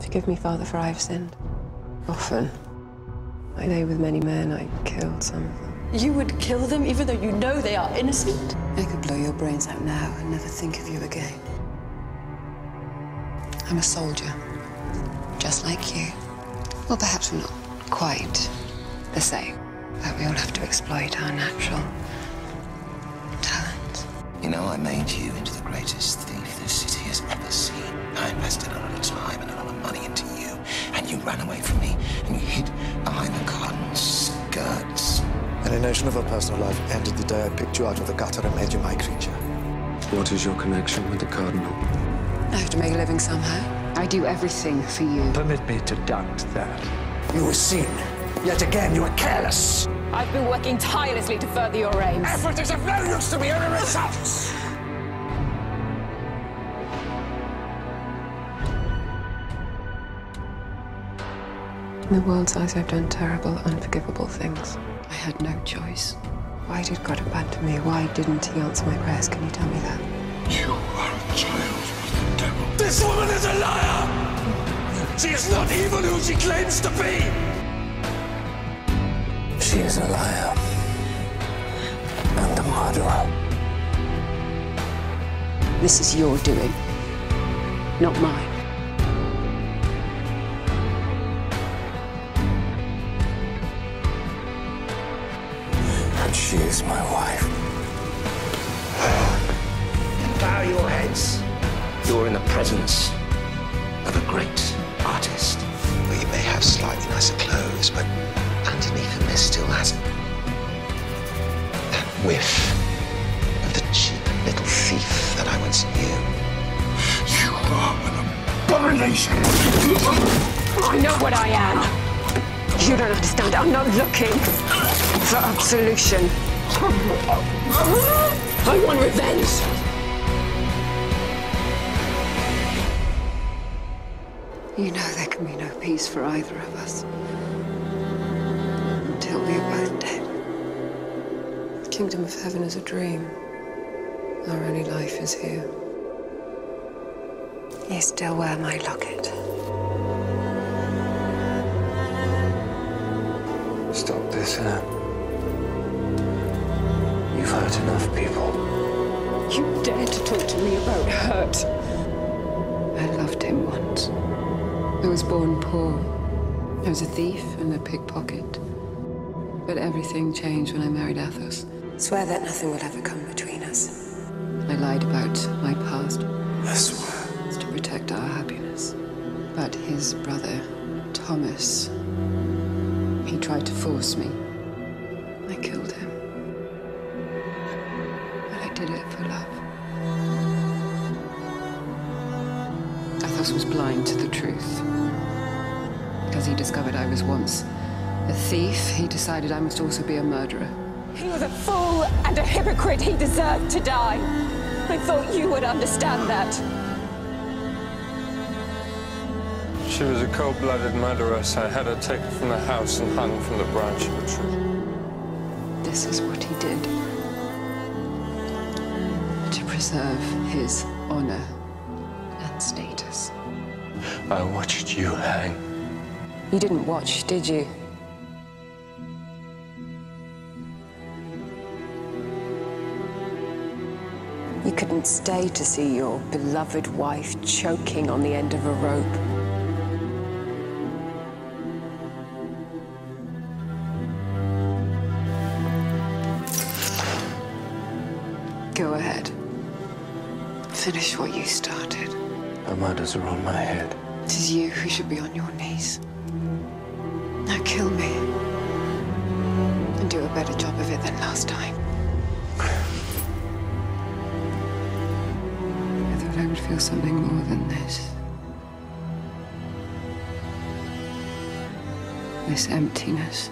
Forgive me, Father, for I have sinned. Often. I lay with many men, I killed some of them. You would kill them even though you know they are innocent? I could blow your brains out now and never think of you again. I'm a soldier, just like you. Well, perhaps we're not quite the same, but we all have to exploit our natural talents. You know, I made you into the greatest thief this city has ever seen. I invested a lot of time and ran away from me, and you hid behind the garden skirts. Alienation of a personal life ended the day I picked you out of the gutter and made you my creature. What is your connection with the Cardinal? I have to make a living somehow. I do everything for you. Permit me to doubt that. You were seen. Yet again, you were careless. I've been working tirelessly to further your aims. Effort is of no use to me, only results. In the world's eyes, I've done terrible, unforgivable things. I had no choice. Why did God abandon me? Why didn't He answer my prayers? Can you tell me that? You are a child of the devil. This woman is a liar! She is not even who she claims to be! She is a liar. And a murderer. This is your doing, not mine. And she is my wife. Bow your heads. You're in the presence of a great artist. Well, you may have slightly nicer clothes, but underneath them there still has that whiff of the cheap little thief that I once knew. You are an abomination. I know what I am. You don't understand. I'm not looking for absolution. I want revenge. You know there can be no peace for either of us until we are both dead. The kingdom of heaven is a dream. Our only life is here. You still wear my locket. Stop this, Anne. You've hurt enough people. You dare to talk to me about hurt. I loved him once. I was born poor. I was a thief and a pickpocket. But everything changed when I married Athos. Swear that nothing will ever come between us. I lied about my past. I swear. It's to protect our happiness. But his brother, Thomas, he tried to force me. Athos was blind to the truth. Because he discovered I was once a thief, he decided I must also be a murderer. He was a fool and a hypocrite. He deserved to die. I thought you would understand that. She was a cold-blooded murderess. I had her taken from the house and hung from the branch of a tree. This is what he did. To preserve his honor and status. I watched you hang. You didn't watch, did you? You couldn't stay to see your beloved wife choking on the end of a rope. Go ahead. Finish what you started. The murders are on my head. It is you who should be on your knees. Now kill me. And do a better job of it than last time. I thought I would feel something more than this. This emptiness.